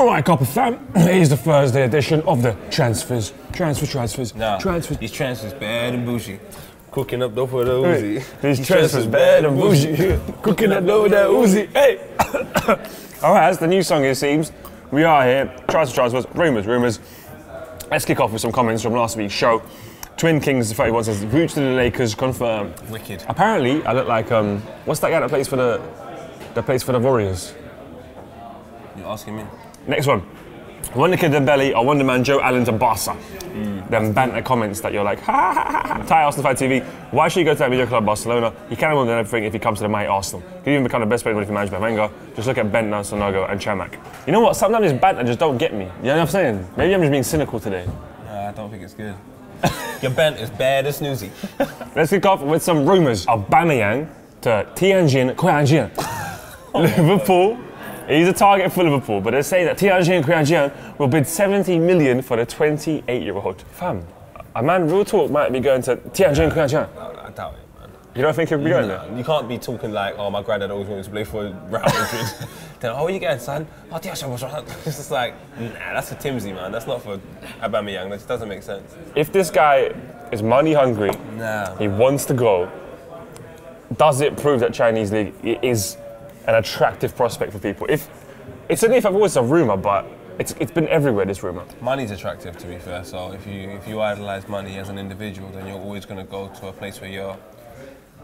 All right, Copa fam. Here's the Thursday edition of the transfers, transfer, transfers, Nah, transfers. these transfers bad and bougie. Cooking up dough for the Uzi. These transfers bad and bougie. Cooking up dough with that Uzi. Hey. All right, as the new song it seems, we are here. Transfer, transfers, rumours, rumours. Let's kick off with some comments from last week's show. Twin Kings 31 says, Roots to the Lakers confirmed. Wicked. Apparently, I look like um, what's that guy that plays for the that plays for the Warriors? You're asking me? Next one. Wonder Kid Dembele or Wonder Man Joe Allen to Barca. Mm. Them banter comments that you're like, ha ha ha ha. Thai Arsenal Fan TV. Why should you go to that video club Barcelona? He can win everything if he comes to the mighty Arsenal. He could even become the best player if he managed by Wenger. Just look at Bendtner, Sanogo, and Chamakh. You know what? Sometimes this banter just don't get me. You know what I'm saying? Maybe I'm just being cynical today. Nah, I don't think it's good. Your bent is bad as snoozy. Let's kick off with some rumours. Aubameyang to Tianjin, Quanjian. Liverpool. He's a target for Liverpool, but they say that Tianjin Quanjian will bid 70 million for the 28-year-old. Fam, a man, real talk, might be going to Tianjin Quanjian. I, I doubt it, man. You don't think he'll be going there? You can't be talking like, oh, my granddad always wanted to play for Real Madrid. then, oh, where you going, son? Oh, yeah, sure, sure. It's just like, nah, that's for Timsy, man. That's not for Aubameyang. That just doesn't make sense. If this guy is money hungry, Nah. he wants to go, does it prove that Chinese league is an attractive prospect for people? If it's an if, I've always a rumor, but it's it's been everywhere. This rumor. Money's attractive, to be fair. So if you if you idolize money as an individual, then you're always going to go to a place where you're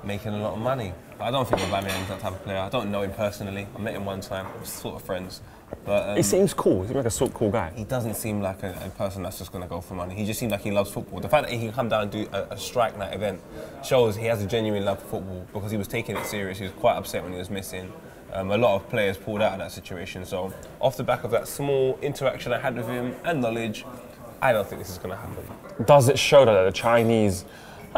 making a lot of money. But I don't think Aubameyang is that type of player. I don't know him personally. I met him one time. We're sort of friends, but um, He seems cool. He seems like a sort of cool guy. he doesn't seem like a, a person that's just going to go for money. He just seems like he loves football. The fact that he can come down and do a, a strike night event shows he has a genuine love for football because he was taking it serious. He was quite upset when he was missing. Um, a lot of players pulled out of that situation. So, off the back of that small interaction I had with him and knowledge, I don't think this is going to happen. Does it show that the Chinese 100%.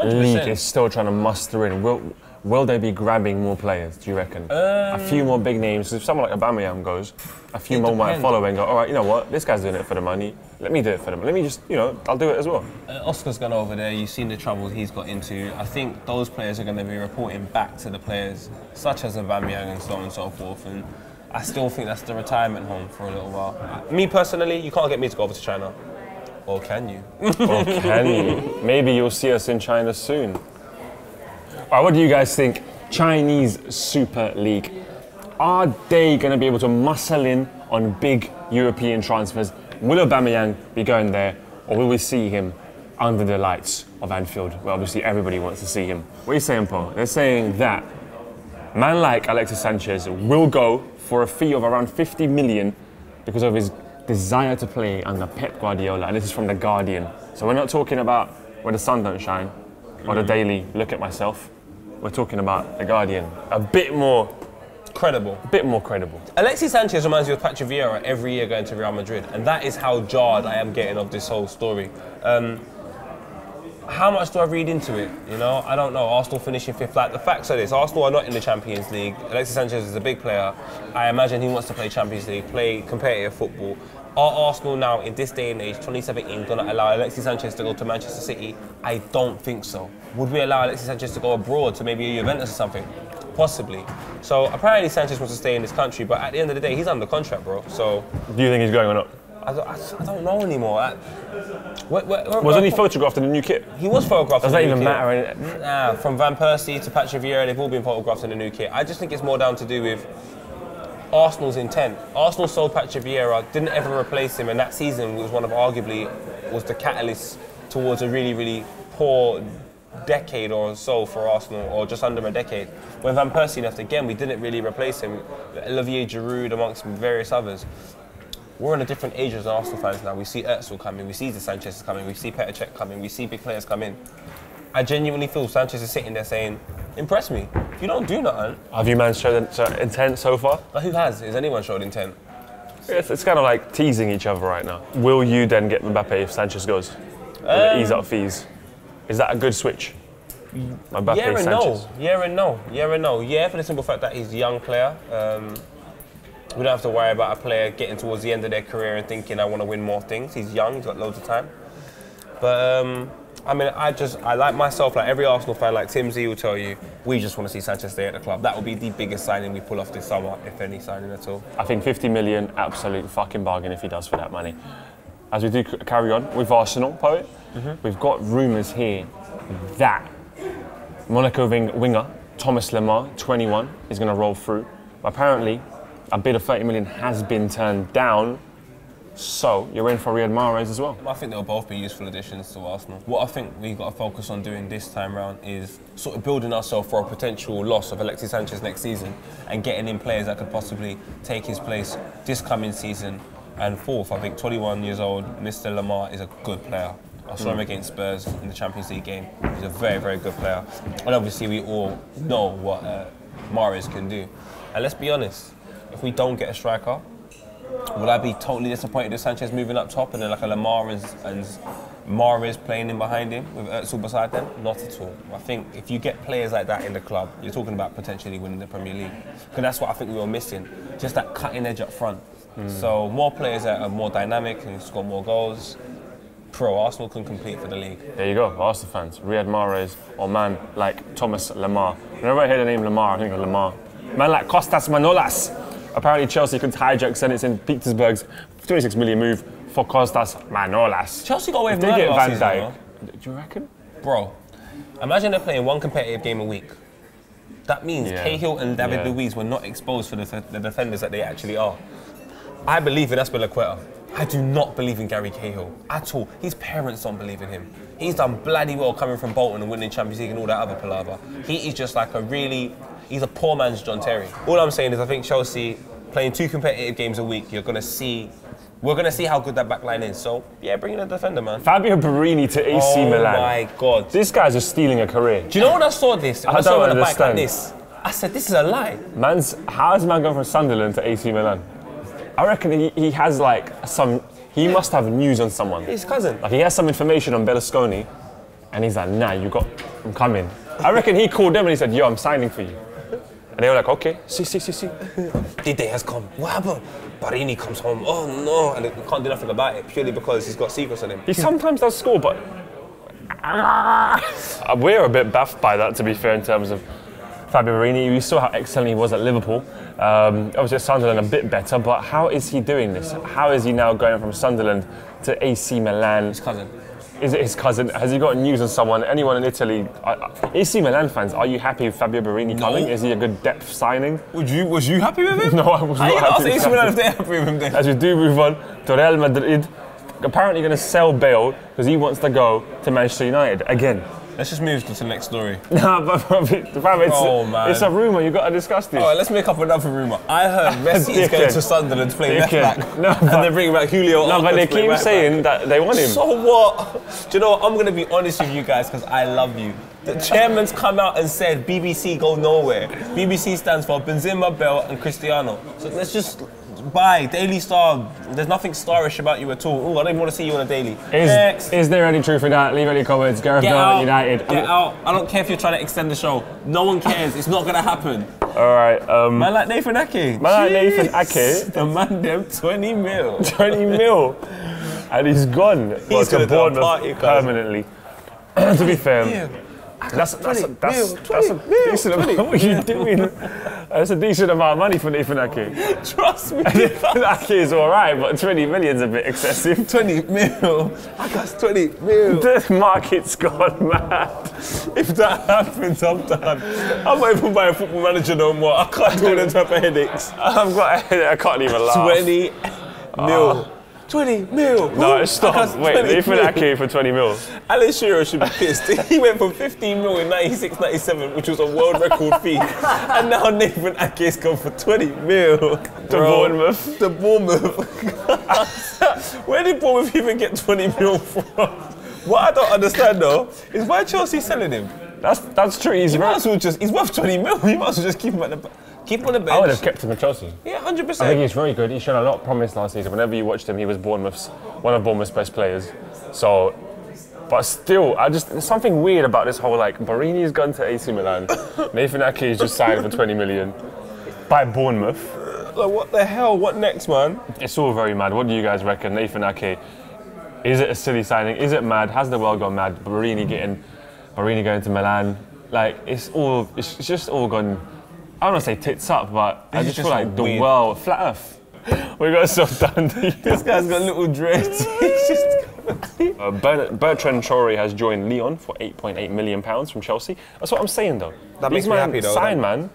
League is still trying to muster in? Will Will they be grabbing more players? Do you reckon? a few more big names. If someone like Aubameyang goes, a few more might follow and go. All right, you know what? This guy's doing it for the money. Let me do it for them. Let me just, you know, I'll do it as well. Uh, Oscar's gone over there. You've seen the troubles he's got into. I think those players are going to be reporting back to the players, such as Aubameyang and so on and so forth. And I still think that's the retirement home for a little while. Uh, Me personally, you can't get me to go over to China, or can you? Or can you? Maybe you'll see us in China soon. Right, what do you guys think? Chinese Super League. Are they going to be able to muscle in on big European transfers? Will Aubameyang be going there, or will we see him under the lights of Anfield, where obviously everybody wants to see him? What are you saying, Paul? They're saying that man like Alexis Sanchez will go for a fee of around 50 million because of his desire to play under Pep Guardiola. And this is from The Guardian. So we're not talking about where the sun don't shine or the Daily Look at Myself. We're talking about The Guardian. A bit more, Credible. a bit more credible. Alexis Sanchez reminds me of Patrick Vieira every year going to Real Madrid, and that is how jarred I am getting of this whole story. Um, how much do I read into it? You know, I don't know. Arsenal finishing fifth. Like the facts are this: Arsenal are not in the Champions League. Alexis Sanchez is a big player. I imagine he wants to play Champions League, play competitive football. Are Arsenal now, in this day and age, 2017, going to allow Alexis Sanchez to go to Manchester City? I don't think so. Would we allow Alexis Sanchez to go abroad to maybe a Juventus or something? Possibly. So apparently Sanchez wants to stay in this country, but at the end of the day, he's under contract, bro. So Do you think he's going or not? I don't, I, I don't know anymore. I, where, where, where, Wasn't he photographed in the new kit? He was photographed. Does in that even matter? kit. Nah, from Van Persie to Patrick Vieira, they've all been photographed in the new kit. I just think it's more down to do with Arsenal's intent. Arsenal sold Patrick Vieira, didn't ever replace him, and that season was one of arguably was the catalyst towards a really, really poor decade or so for Arsenal, or just under a decade. When Van Persie left again, we didn't really replace him. Olivier Giroud, amongst various others. We're in a different age as Arsenal fans now. We see Özil coming, we see the Sanchez coming, we see Petr Cech coming, we see big players come in. I genuinely feel Sanchez is sitting there saying, "Impress me. If you don't do nothing, Have you managed shown uh, intent so far? like, who has? Has anyone showed intent? It's, it's kind of like teasing each other right now. Will you then get Mbappe if Sanchez goes? It ease up fees? Is that a good switch? Mbappe, yeah and Sanchez. no. Yeah and no. Yeah and no. Yeah, for the simple fact that he's a young player. Um, we don't have to worry about a player getting towards the end of their career and thinking, I want to win more things. He's young, he's got loads of time. But um, I mean, I just, I like myself, like every Arsenal fan, like Tim Z will tell you, we just want to see Sanchez stay at the club. That will be the biggest signing we pull off this summer, if any signing at all. I think 50 million, absolute fucking bargain if he does for that money. As we do carry on with Arsenal, poet, we've got rumours here that Monaco wing- winger Thomas Lemar, 21, is going to roll through. Apparently, a bid of 30 million has been turned down. So you're in for Riyad Mahrez as well. I think they'll both be useful additions to Arsenal. What I think we've got to focus on doing this time round is sort of building ourselves for a potential loss of Alexis Sanchez next season and getting in players that could possibly take his place this coming season. And fourth, I think 21 years old, Mr. Lamar is a good player. I saw him against Spurs in the Champions League game. He's a very, very good player. And obviously, we all know what uh, Mahrez can do. And let's be honest, if we don't get a striker, would I be totally disappointed with Sanchez moving up top and then like a Lamar and, and Mahrez playing in behind him with Özil beside them? Not at all. I think if you get players like that in the club, you're talking about potentially winning the Premier League. Because that's what I think we were missing, just that cutting edge up front. Mm. So more players that are more dynamic and score more goals. Pro Arsenal can compete for the league. There you go, Arsenal fans. Riyad Mahrez or man like Thomas Lamar. Whenever I hear the name Lamar, I think of Lemar. Man like Costas Manolas. Apparently Chelsea can hijack Zenit St. Petersburg's 26 million move for Kostas Manolas. Chelsea got away with murder last Van season, Dijk, do you reckon? Bro, imagine they're playing one competitive game a week. That means Yeah. Cahill and David Yeah. Luiz were not exposed for the, the defenders that they actually are. I believe in Azpilicueta. I do not believe in Gary Cahill at all. His parents don't believe in him. He's done bloody well coming from Bolton and winning Champions League and all that other palaver. He is just like a really, he's a poor man's John Terry. All I'm saying is I think Chelsea playing two competitive games a week, you're going to see, we're going to see how good that back line is. So, yeah, bring in a defender, man. Fabio Borini to AC oh Milan. Oh, my God. This guy's just stealing a career. Do you know when I saw this? I I, saw don't him on a bike like understand. this. I said, this is a lie. Man's how is man going from Sunderland to AC Milan? I reckon he, he has like some. He must have news on someone. His cousin. Like he has some information on Berlusconi, and he's like, "Nah, you got, I'm coming." I reckon he called them and he said, "Yo, I'm signing for you," and they were like, "Okay, see, see, see, see." The day has come. What happened? Borini comes home. Oh no. And they can't do nothing about it purely because he's got secrets on him. He sometimes does score, but Uh, we're a bit baffed by that, to be fair, in terms of Fabio Borini. We saw how excellent he was at Liverpool. Um, obviously, at Sunderland a bit better, but how is he doing this? How is he now going from Sunderland to AC Milan? His cousin. Is it his cousin? Has he got news on someone? Anyone in Italy? AC Milan fans, are you happy with Fabio Borini No. coming? Is he a good depth signing? Would you? Was you happy with him? No, I was How not happy AC. Milan if they're happy with him then? As we do move on to Real Madrid, apparently going to sell Bale because he wants to go to Manchester United again. Let's just move to the next story. Nah, but fam, it's, Oh, man. it's a rumor. You've got to discuss this. All right, let's make up another rumor. I heard Messi is going to Sunderland to play left back, No, and they're bringing back Julio. no, but they keep right back. saying that they want him. So what? Do you know what? I'm going to be honest with you guys because I love you. The chairman's come out and said BBC go nowhere. BBC stands for Benzema, Bale, and Cristiano. So let's just buy Daily Star. There's nothing starish about you at all. Oh, I don't even want to see you on a daily. Next. is, is there any truth in that? Leave any comments. Gareth Get Bale at United. Get out. I don't care if you're trying to extend the show. No one cares. It's not going to happen. All right. Um, Man like Nathan Ake. Man like Nathan. Ake. The man them 20 mil. 20 mil, and he's gone. He's to gonna Bournemouth party, permanently. to be fair, Yeah. That's that's a, that's, mil, that's a mil, decent amount. What are you doing? That's a decent amount of money for Nathan Ake. Trust me. Nathan Ake is all right, but 20 million's a bit excessive. 20 mil. I got 20 mil. The market's gone mad. If that happens, I'm done. I'm not even buying a football manager no more. I can't do them type of headaches. I've got. I can't even laugh. 20 ah. mil. 20 mil. No, stop. Wait, 20 Nathan. Ake for 20 mil. Alan Shearer should be pissed. he went from 15 mil in 96 97, which was a world record fee. And now Nathan Ake's gone for 20 mil. To Bournemouth. To Bournemouth. Where did Bournemouth even get 20 mil from? What I don't understand though is why Chelsea selling him. That's that's true. He's You might as well just, he's worth 20 mil. You might as well just keep him at the, keep on the bench. I would have kept him at Chelsea. Yeah, 100%. I think he's very good. He showed a lot of promise last season. Whenever you watched him, he was Bournemouth's one of Bournemouth's best players. So, but still, I just there's something weird about this whole like Borini's gone to AC Milan, Nathan Ake is just signed for 20 million by Bournemouth. like, what the hell? What next, man? It's all very mad. What do you guys reckon, Nathan Ake? Is it a silly signing? Is it mad? Has the world gone mad? Borini getting, Barini going to Milan. Like it's all, it's it's just all gone. I don't want to say tits up, but I This is just feel just like the weird. world, flat Earth. We got so done. This guy's got little dreads. He's just. Uh, Bert- Bertrand Traore has joined Lyon for 8.8 million pounds from Chelsea. That's what I'm saying, though. That These makes me man happy, though. Sign, man.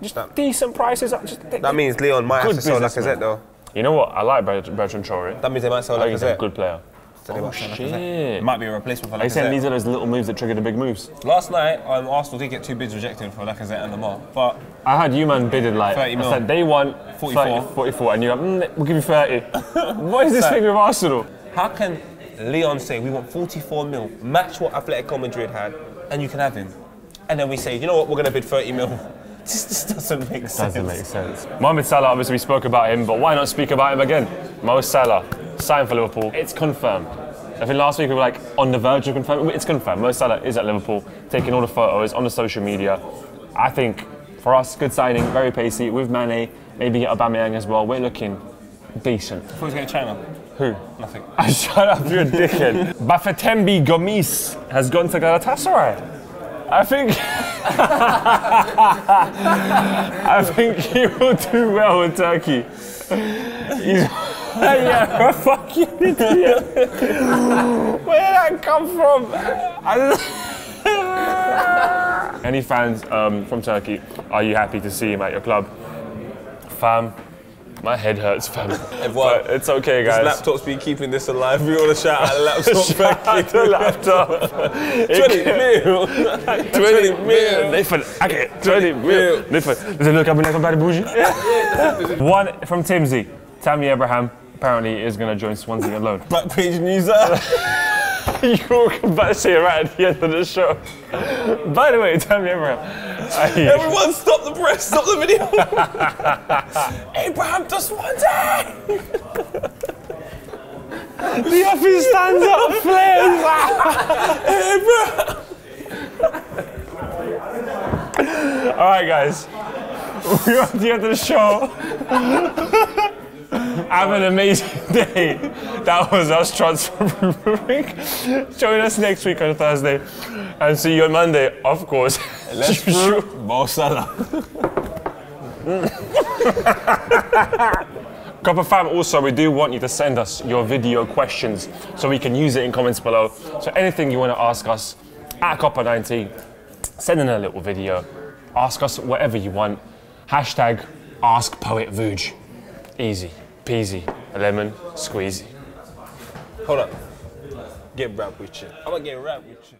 Just That- decent prices. Just, That means Lyon might have to sell. Lacazette though. You know what? I like Bert- Bertrand Traore. That means they might sell I think he's a good player. So they Oh shit! Might be a replacement for Lacazette. They saying these are those little moves that trigger the big moves. Last night, um, Arsenal did get two bids rejected for Lacazette and Lamar, but I had you man bidded like 30 I mil. said they want 44. 30, 44 and you're like, mm, we'll give you 30. what is this Like- thing with Arsenal? how can Lyon say we want 44 mil, match what Atletico Madrid had, and you can have him? And then we say, you know what, we're going to bid 30 mil. This, this doesn't make sense. Doesn't make sense. Mohamed Salah, obviously we spoke about him, but why not speak about him again? Mo Salah, signed for Liverpool. It's confirmed. I think last week we were like on the verge of confirming. It's confirmed. Mo Salah is at Liverpool, taking all the photos on the social media. I think for us, good signing, very pacey. With Mane, maybe get Aubameyang as well. We're looking decent. Who's going to China? Who? Nothing. I shut up, you're a dickhead. Bafetembi Gomis has gone to Galatasaray. I think I think he will do well in Turkey. He's yeah, a fucking idiot. Where did that come from? Any fans um, from Turkey, are you happy to see him at your club? Fam, my head hurts, fam. But it's okay, This guys. laptop's been keeping this alive. We want to shout out the laptop. Shout out the laptop. 20 mil. 20 mil. Nathan, okay, 20 mil. Nathan, does it look up like somebody bougie? One from Timsy. Tammy Abraham apparently is going to join Swansea on loan. Back page news. You're about to say it right at the end of the show. By the way, Tammy Abraham. Everyone stop the press, stop the video. Abraham to Swansea. the office stands up, flares. All right, guys. We're at the end of the show. Have an amazing day. That was us transfer week. Join us next week on Thursday, and see you on Monday, of course. Let's shoot Mo Salah. Copa fam, also, we do want you to send us your video questions so we can use it in comments below. So anything you want to ask us at Copper19, send in a little video. Ask us whatever you want. Hashtag Ask Poet Vuj. Easy, peasy, a lemon, squeezy. Hold up. Get rap with you. I'm gonna get rap with you.